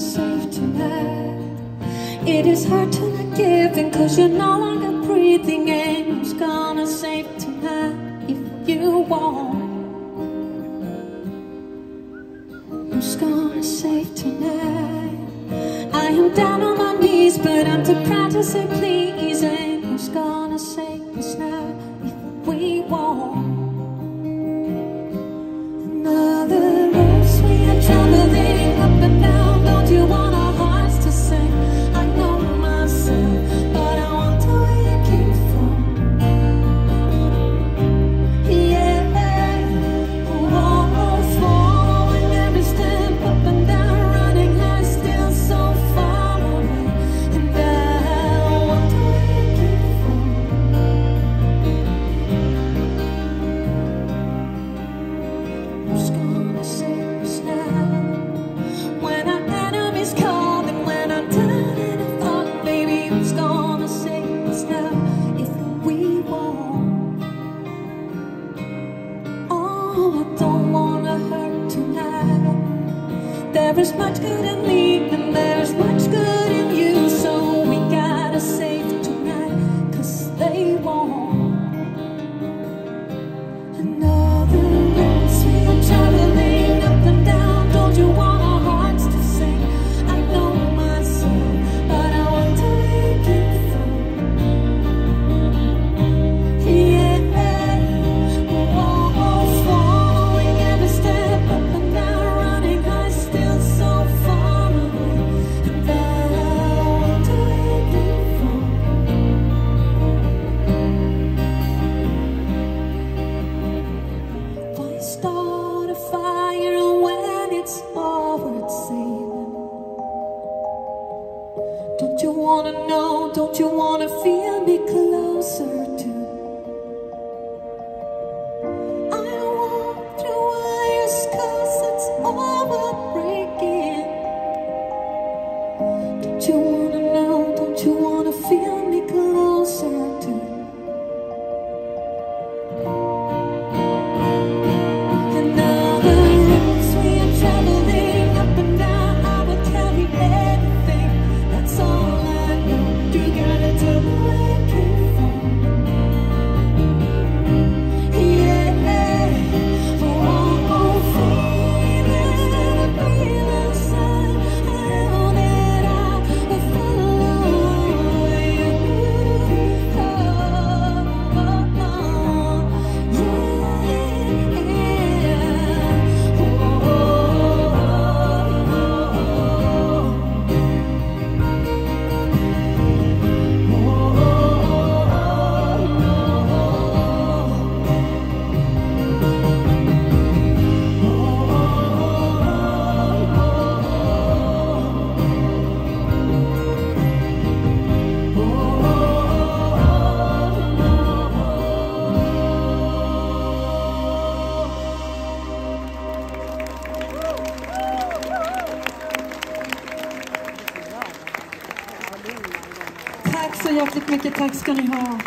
unsafe tonight. It is hard to not give in cause you're no longer breathing And Who's gonna save tonight if you won't? Who's gonna save tonight? I am down on my knees, but I'm too proud to say please. And who's gonna save? There is much good in me, and there is much good. wanna know? Don't you wanna feel me closer? så hjärtligt mycket tack ska ni ha.